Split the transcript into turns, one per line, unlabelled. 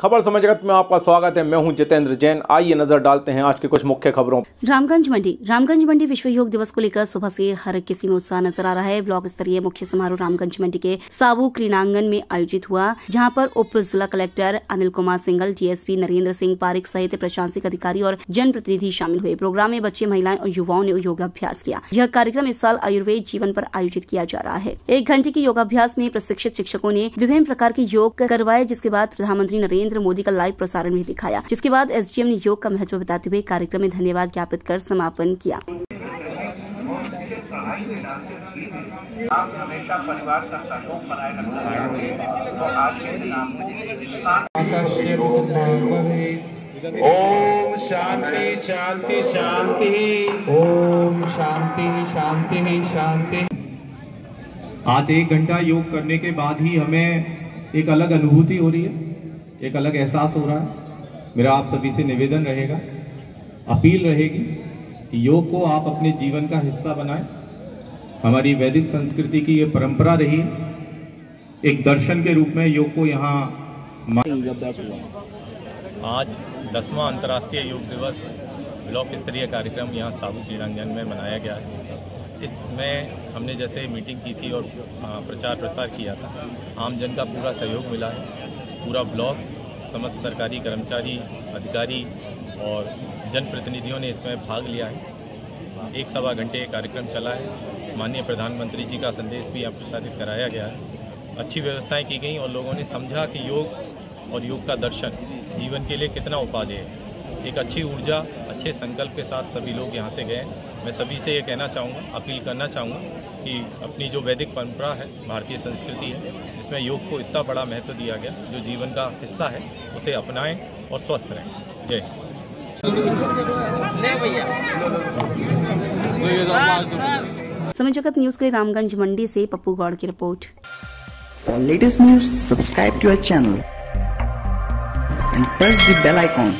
खबर समय जगत में आपका स्वागत है। मैं हूँ जितेंद्र जैन। आइए नज़र डालते हैं आज की कुछ मुख्य खबरों
रामगंज मंडी। रामगंज मंडी विश्व योग दिवस को लेकर सुबह से हर किसी में उत्साह नज़र आ रहा है। ब्लॉक स्तरीय मुख्य समारोह रामगंज मंडी के साबू क्रीड़ांगन में आयोजित हुआ, जहाँ पर उप जिला collector Anil Kumar single DSP Narendra Singh Pareek सहित प्रशासनिक अधिकारी और जनप्रतिनिधि शामिल हुए। प्रोग्राम में बच्चे, महिलाएँ और युवाओं ने योगाभ्यास किया। यह कार्यक्रम इस साल आयुर्वेद जीवन आरोप आयोजित किया जा रहा है। एक घंटे के योगाभ्यास में प्रशिक्षित शिक्षकों ने विभिन्न प्रकार के योग करवाए, जिसके बाद प्रधानमंत्री नरेंद्र मोदी का लाइव प्रसारण भी दिखाया जिसके बाद एसडीएम ने योग का महत्व बताते हुए कार्यक्रम में धन्यवाद ज्ञापित कर समापन किया।
आप हमेशा परिवार का सहयोग बनाए रखना चाहिए तो आज के दिन
ओम शांति शांति शांति।
ओम शांति शांति शांति।
आज एक घंटा योग करने के बाद ही हमें एक अलग अनुभूति हो रही है। एक अलग एहसास हो रहा है। मेरा आप सभी से निवेदन रहेगा अपील रहेगी कि योग को आप अपने जीवन का हिस्सा बनाएँ। हमारी वैदिक संस्कृति की ये परंपरा रही एक दर्शन के रूप में योग को यहाँ
आज दसवां अंतर्राष्ट्रीय योग दिवस ब्लॉक स्तरीय कार्यक्रम यहाँ साबू क्रीड़ांगन में मनाया गया है। इसमें हमने जैसे मीटिंग की थी और प्रचार प्रसार किया था आम जन का पूरा सहयोग मिला है। पूरा ब्लॉक, समस्त सरकारी कर्मचारी, अधिकारी और जनप्रतिनिधियों ने इसमें भाग लिया है। एक सवा घंटे कार्यक्रम चला है। माननीय प्रधानमंत्री जी का संदेश भी यहाँ प्रसारित कराया गया है। अच्छी व्यवस्थाएँ की गई और लोगों ने समझा कि योग और योग का दर्शन जीवन के लिए कितना उपादेय है। एक अच्छी ऊर्जा, अच्छे संकल्प के साथ सभी लोग यहाँ से गए मैं सभी से ये कहना चाहूँगा अपील करना चाहूँगा कि अपनी जो वैदिक परंपरा है भारतीय संस्कृति है जिसमें योग को इतना बड़ा महत्व दिया गया जो जीवन का हिस्सा है उसे अपनाएँ और स्वस्थ रहें। जय
समय जगत न्यूज़ के लिए रामगंज मंडी से पप्पू गौड़ की report.
For latest news, subscribe to our channel and press the bell icon.